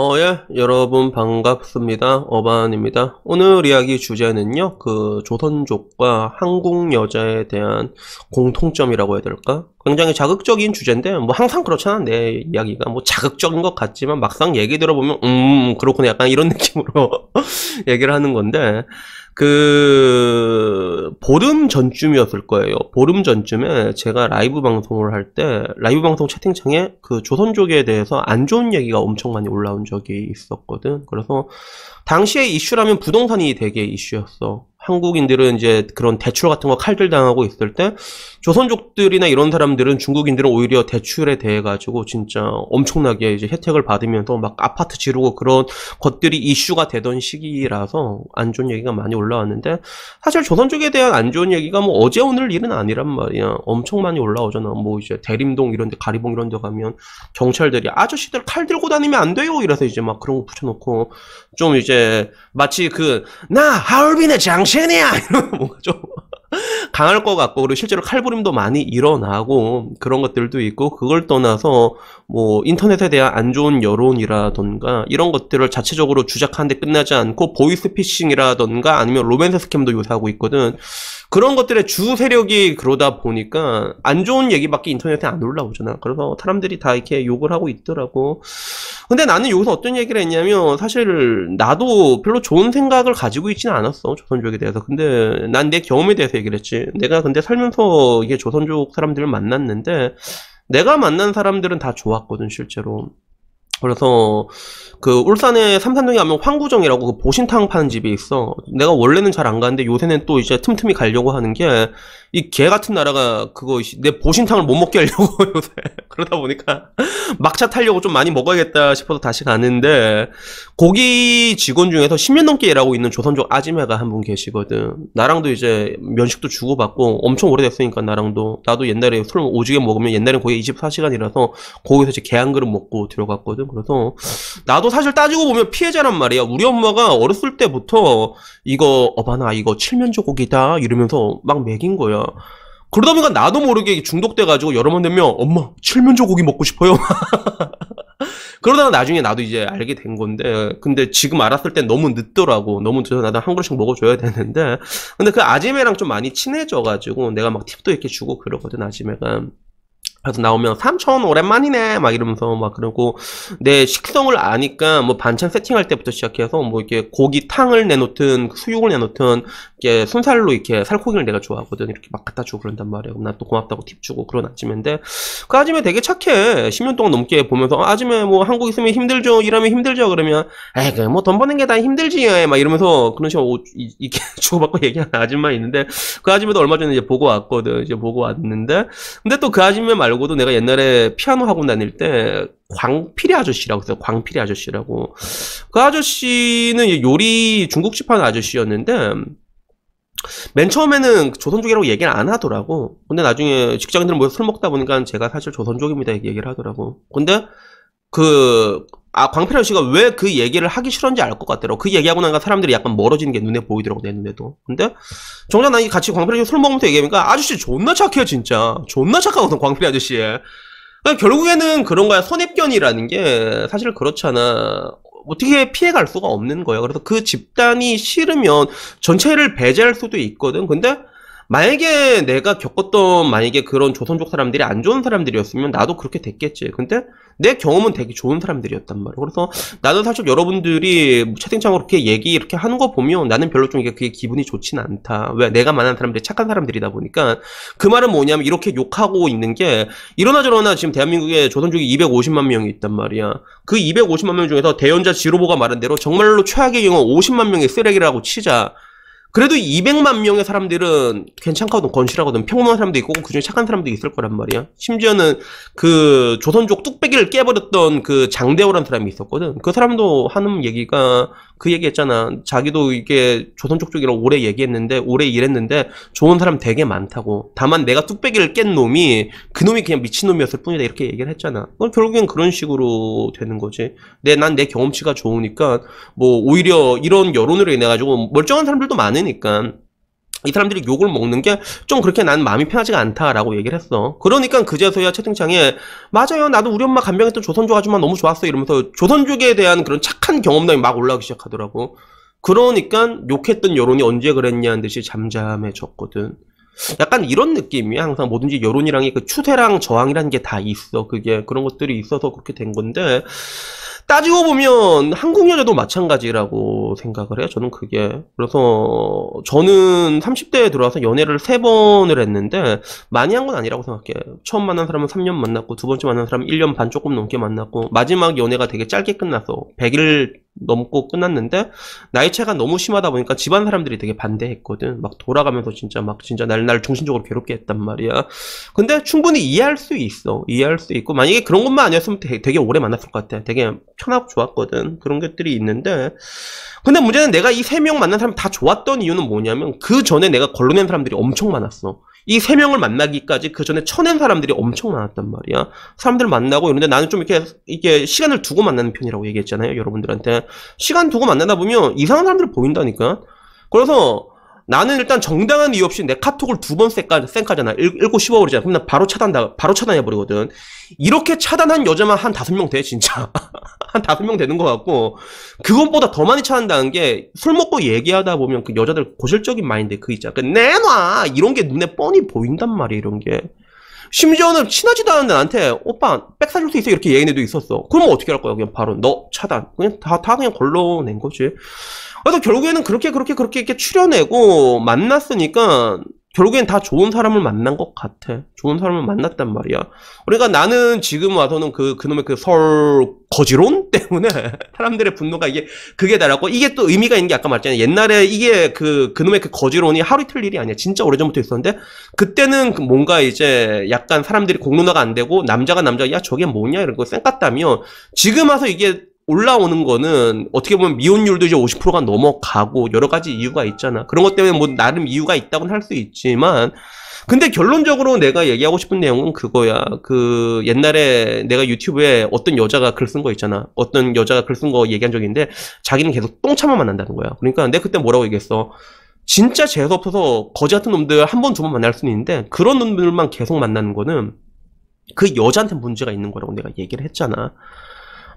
어, 예, 여러분 반갑습니다. 어반입니다. 오늘 이야기 주제는요, 그 조선족과 한국 여자에 대한 공통점이라고 해야 될까? 굉장히 자극적인 주제인데, 뭐 항상 그렇잖아, 내 이야기가. 뭐 자극적인 것 같지만 막상 얘기 들어보면, 음, 그렇구나. 약간 이런 느낌으로 얘기를 하는 건데, 그 보름 전쯤이었을 거예요. 보름 전쯤에 제가 라이브 방송을 할 때 라이브 방송 채팅창에 그 조선족에 대해서 안 좋은 얘기가 엄청 많이 올라온 적이 있었거든. 그래서 당시에 이슈라면 부동산이 되게 이슈였어. 한국인들은 이제 그런 대출 같은 거 칼들 당하고 있을 때 조선족들이나 이런 사람들은 중국인들은 오히려 대출에 대해 가지고 진짜 엄청나게 이제 혜택을 받으면서 막 아파트 지르고 그런 것들이 이슈가 되던 시기라서 안 좋은 얘기가 많이 올라왔는데 사실 조선족에 대한 안 좋은 얘기가 뭐 어제 오늘 일은 아니란 말이야. 엄청 많이 올라오잖아. 뭐 이제 대림동 이런 데 가리봉 이런 데 가면 경찰들이 아저씨들 칼 들고 다니면 안 돼요. 이래서 이제 막 그런 거 붙여놓고 좀 이제 마치 그 나 하얼빈의 장신 이야. 이런 뭔가 좀 강할 것 같고 그리고 실제로 칼부림도 많이 일어나고 그런 것들도 있고 그걸 떠나서 뭐 인터넷에 대한 안 좋은 여론이라던가 이런 것들을 자체적으로 주작하는데 끝나지 않고 보이스피싱이라던가 아니면 로맨스 스캠도 요새 하고 있거든. 그런 것들의 주 세력이 그러다 보니까 안 좋은 얘기밖에 인터넷에 안 올라오잖아. 그래서 사람들이 다 이렇게 욕을 하고 있더라고 근데 나는 여기서 어떤 얘기를 했냐면 사실 나도 별로 좋은 생각을 가지고 있지는 않았어 조선족에 대해서. 근데 난 내 경험에 대해서 얘기를 했지. 내가 근데 살면서 이게 조선족 사람들을 만났는데 내가 만난 사람들은 다 좋았거든 실제로 그래서 그 울산에 삼산동에 가면 황구정이라고 그 보신탕 파는 집이 있어. 내가 원래는 잘 안 가는데 요새는 또 이제 틈틈이 가려고 하는 게 이 개 같은 나라가 그거 내 보신탕을 못 먹게 하려고 요새 그러다 보니까 막차 타려고 좀 많이 먹어야겠다 싶어서 다시 가는데 고기 직원 중에서 10년 넘게 일하고 있는 조선족 아지매가 한 분 계시거든. 나랑도 이제 면식도 주고받고 엄청 오래됐으니까 나랑도 나도 옛날에 술 오지게 먹으면 옛날엔 거의 24시간이라서 거기서 이제 개 한 그릇 먹고 들어갔거든. 그래서 나도 사실 따지고 보면 피해자란 말이야. 우리 엄마가 어렸을 때부터 이거 어바나 이거 칠면조 고기다 이러면서 막 먹인 거야. 그러다 보니까 나도 모르게 중독돼가지고 여러 번 되면 엄마 칠면조 고기 먹고 싶어요. 그러다가 나중에 나도 이제 알게 된 건데 근데 지금 알았을 땐 너무 늦더라고 너무 늦어서 나도 한 그릇씩 먹어줘야 되는데 근데 그 아지매랑 좀 많이 친해져가지고 내가 막 팁도 이렇게 주고 그러거든 아지매가 그래서 나오면 삼촌 오랜만이네 막 이러면서 막 그러고 내 식성을 아니까 뭐 반찬 세팅할 때부터 시작해서 뭐 이렇게 고기 탕을 내놓든 수육을 내놓든 이렇게 순살로 이렇게 살코기를 내가 좋아하거든. 이렇게 막 갖다 주고 그런단 말이야. 그럼 난 또 고맙다고 팁 주고 그런 아침인데 그 아줌매 되게 착해. 10년 동안 넘게 보면서 아, 아줌매 뭐 한국 있으면 힘들죠. 일하면 힘들죠. 그러면 에이 그 뭐 돈 버는 게 다 힘들지. 막 이러면서 그런 식으로 이렇게 주고받고 얘기하는 아줌마 있는데 그 아줌매도 얼마 전에 이제 보고 왔거든. 이제 보고 왔는데 근데 또 그 아줌마 말고 도 내가 옛날에 피아노 학원 다닐 때 광필이 아저씨라고 했어요. 광필이 아저씨라고. 그 아저씨는 요리 중국집 하는 아저씨였는데 맨 처음에는 조선족이라고 얘기를 안 하더라고. 근데 나중에 직장인들 모여서 술 먹다 보니까 제가 사실 조선족입니다 얘기를 하더라고. 근데 그 아, 광필 아저씨가 왜 그 얘기를 하기 싫었는지 알 것 같더라고. 그 얘기하고 나니까 사람들이 약간 멀어지는 게 눈에 보이더라고, 내 눈에도. 근데, 정작 난이 같이 광필 아저씨 술 먹으면서 얘기하니까 아저씨 존나 착해요, 진짜. 존나 착하거든, 광필 아저씨. 그러니까 결국에는 그런 거야. 선입견이라는 게 사실 그렇잖아. 어떻게 피해갈 수가 없는 거예요. 그래서 그 집단이 싫으면 전체를 배제할 수도 있거든. 근데 만약에 내가 겪었던 만약에 그런 조선족 사람들이 안 좋은 사람들이었으면 나도 그렇게 됐겠지. 근데 내 경험은 되게 좋은 사람들이었단 말이야. 그래서 나도 사실 여러분들이 채팅창으로 그렇게 얘기 이렇게 하는 거 보면 나는 별로 좀 이게 그게 기분이 좋진 않다. 왜 내가 만난 사람들이 착한 사람들이다 보니까 그 말은 뭐냐면 이렇게 욕하고 있는 게 이러나 저러나 지금 대한민국에 조선족이 250만 명이 있단 말이야. 그 250만 명 중에서 대연자 지로보가 말한 대로 정말로 최악의 경우 50만 명의 쓰레기라고 치자. 그래도 200만 명의 사람들은 괜찮거든, 건실하거든. 평범한 사람도 있고, 그중에 착한 사람도 있을 거란 말이야. 심지어는 그 조선족 뚝배기를 깨버렸던 그 장대호라는 사람이 있었거든. 그 사람도 하는 얘기가 그 얘기 했잖아. 자기도 이게 조선족 쪽이라고 오래 얘기했는데, 오래 일했는데, 좋은 사람 되게 많다고. 다만 내가 뚝배기를 깬 놈이, 그 놈이 그냥 미친놈이었을 뿐이다. 이렇게 얘기를 했잖아. 그럼 결국엔 그런 식으로 되는 거지. 내, 난 내 경험치가 좋으니까, 뭐, 오히려 이런 여론으로 인해가지고 멀쩡한 사람들도 많으 니까. 이 사람들이 욕을 먹는 게 좀 그렇게 난 마음이 편하지가 않다라고 얘기를 했어. 그러니까 그제서야 채팅창에 맞아요. 나도 우리 엄마 간병했던 조선족 아줌마 너무 좋았어 이러면서 조선족에 대한 그런 착한 경험담이 막 올라오기 시작하더라고. 그러니까 욕했던 여론이 언제 그랬냐는 듯이 잠잠해졌거든. 약간 이런 느낌이야. 항상 뭐든지 여론이랑 그 추세랑 저항이라는 게 다 있어. 그게 그런 것들이 있어서 그렇게 된 건데 따지고 보면 한국 여자도 마찬가지라고 생각을 해요. 저는 그게. 그래서 저는 30대에 들어와서 연애를 세 번을 했는데 많이 한 건 아니라고 생각해요. 처음 만난 사람은 3년 만났고 두 번째 만난 사람은 1년 반 조금 넘게 만났고 마지막 연애가 되게 짧게 끝났어. 100일 넘고 끝났는데 나이 차가 너무 심하다 보니까 집안 사람들이 되게 반대했거든. 막 돌아가면서 진짜 막 진짜 날, 날 중심적으로 괴롭게 했단 말이야. 근데 충분히 이해할 수 있어. 이해할 수 있고 만약에 그런 것만 아니었으면 되게 오래 만났을 것 같아. 되게 편하고 좋았거든. 그런 것들이 있는데 근데 문제는 내가 이 세 명 만난 사람 다 좋았던 이유는 뭐냐면 그 전에 내가 걸러낸 사람들이 엄청 많았어. 이 세 명을 만나기까지 그 전에 쳐낸 사람들이 엄청 많았단 말이야. 사람들 만나고 이런데 나는 좀 이렇게 이게 시간을 두고 만나는 편이라고 얘기했잖아요. 여러분들한테 시간 두고 만나다 보면 이상한 사람들 보인다니까. 그래서 나는 일단 정당한 이유 없이 내 카톡을 두 번 쌩까잖아. 읽고 씹어버리잖아. 그럼 나 바로 차단다, 바로 차단해버리거든. 이렇게 차단한 여자만 한 다섯 명 돼, 진짜. 한 다섯 명 되는 것 같고, 그것보다 더 많이 차단다는 게, 술 먹고 얘기하다 보면 그 여자들 고질적인 마인드 그 있잖아. 그 내놔! 이런 게 눈에 뻔히 보인단 말이야, 이런 게. 심지어는 친하지도 않은데 나한테 오빠 백 사줄 수 있어 이렇게 얘기한 애도 있었어 그러면 어떻게 할 거야 그냥 바로 너 차단 그냥 다, 다 그냥 걸러낸 거지 그래서 결국에는 그렇게 그렇게 그렇게 이렇게 추려내고 만났으니까 결국엔 다 좋은 사람을 만난 것 같아. 좋은 사람을 만났단 말이야. 그러니까 나는 지금 와서는 그, 그놈의 그 설 거지론 때문에 사람들의 분노가 이게, 그게 달았고, 이게 또 의미가 있는 게 아까 말했잖아. 옛날에 이게 그, 그놈의 그 거지론이 하루 이틀 일이 아니야. 진짜 오래전부터 있었는데, 그때는 그 뭔가 이제 약간 사람들이 공론화가 안 되고, 남자가 남자, 야, 저게 뭐냐? 이런 거 쌩깠다면, 지금 와서 이게 올라오는 거는 어떻게 보면 미혼율도 이제 50%가 넘어가고 여러 가지 이유가 있잖아. 그런 것 때문에 뭐 나름 이유가 있다고는 할 수 있지만 근데 결론적으로 내가 얘기하고 싶은 내용은 그거야. 그 옛날에 내가 유튜브에 어떤 여자가 글 쓴 거 있잖아. 어떤 여자가 글 쓴 거 얘기한 적이 있는데 자기는 계속 똥차만 만난다는 거야. 그러니까 내가 그때 뭐라고 얘기했어. 진짜 재수 없어서 거지 같은 놈들 한 번, 두 번 만날 수는 있는데 그런 놈들만 계속 만나는 거는 그 여자한테 문제가 있는 거라고 내가 얘기를 했잖아.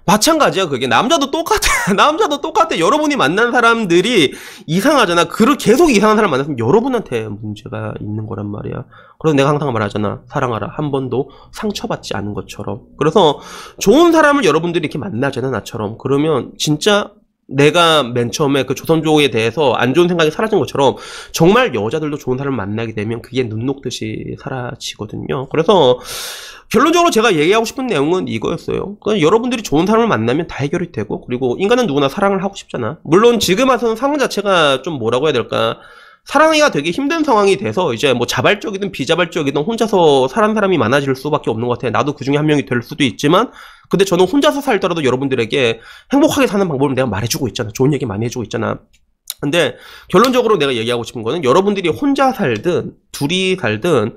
마찬가지야 그게. 남자도 똑같아. 남자도 똑같아. 여러분이 만난 사람들이 이상하잖아. 그를 계속 이상한 사람 만났으면 여러분한테 문제가 있는 거란 말이야. 그래서 내가 항상 말하잖아. 사랑하라. 한 번도 상처받지 않은 것처럼. 그래서 좋은 사람을 여러분들이 이렇게 만나잖아 나처럼. 그러면 진짜 내가 맨 처음에 그 조선족에 대해서 안 좋은 생각이 사라진 것처럼 정말 여자들도 좋은 사람을 만나게 되면 그게 눈 녹듯이 사라지거든요. 그래서 결론적으로 제가 얘기하고 싶은 내용은 이거였어요. 그러니까 여러분들이 좋은 사람을 만나면 다 해결이 되고 그리고 인간은 누구나 사랑을 하고 싶잖아. 물론 지금 와서는 상황 자체가 좀 뭐라고 해야 될까 사랑하기가 되게 힘든 상황이 돼서 이제 뭐 자발적이든 비자발적이든 혼자서 사는 사람이 많아질 수밖에 없는 것 같아요. 나도 그 중에 한 명이 될 수도 있지만 근데 저는 혼자서 살더라도 여러분들에게 행복하게 사는 방법을 내가 말해주고 있잖아. 좋은 얘기 많이 해주고 있잖아. 근데 결론적으로 내가 얘기하고 싶은 거는 여러분들이 혼자 살든 둘이 살든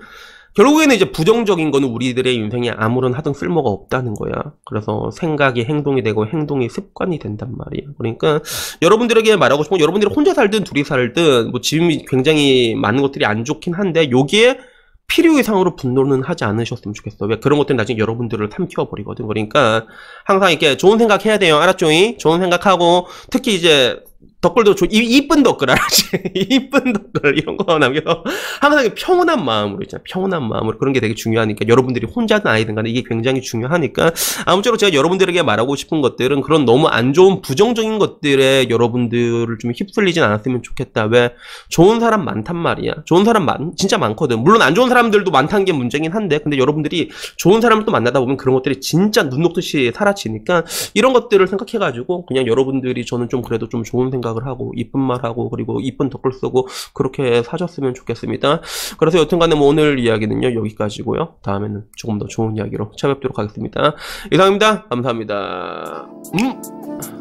결국에는 이제 부정적인 거는 우리들의 인생에 아무런 하등 쓸모가 없다는 거야. 그래서 생각이 행동이 되고 행동이 습관이 된단 말이야. 그러니까 여러분들에게 말하고 싶은 건 여러분들이 혼자 살든 둘이 살든 뭐 지금이 굉장히 많은 것들이 안 좋긴 한데 여기에 필요 이상으로 분노는 하지 않으셨으면 좋겠어. 왜 그런 것들은 나중에 여러분들을 삼켜버리거든. 그러니까 항상 이렇게 좋은 생각 해야 돼요. 알았죠? 좋은 생각하고 특히 이제 덧글도 조, 이, 쁜 덧글 알았지? 이쁜 덧글 이런 거 남겨서 항상 평온한 마음으로 있잖아. 평온한 마음으로 그런 게 되게 중요하니까 여러분들이 혼자든 아니든 간에 이게 굉장히 중요하니까 아무쪼록 제가 여러분들에게 말하고 싶은 것들은 그런 너무 안 좋은 부정적인 것들에 여러분들을 좀 휩쓸리진 않았으면 좋겠다. 왜? 좋은 사람 많단 말이야. 좋은 사람 많 진짜 많거든. 물론 안 좋은 사람들도 많다는 게 문제긴 한데 근데 여러분들이 좋은 사람을 또 만나다 보면 그런 것들이 진짜 눈 녹듯이 사라지니까 이런 것들을 생각해가지고 그냥 여러분들이 저는 좀 그래도 좀 좋은 생각 을 하고 이쁜 말하고 그리고 이쁜 덧글 쓰고 그렇게 사셨으면 좋겠습니다. 그래서 여튼간에 뭐 오늘 이야기는요 여기까지고요. 다음에는 조금 더 좋은 이야기로 찾아뵙도록 하겠습니다. 이상입니다. 감사합니다. 음.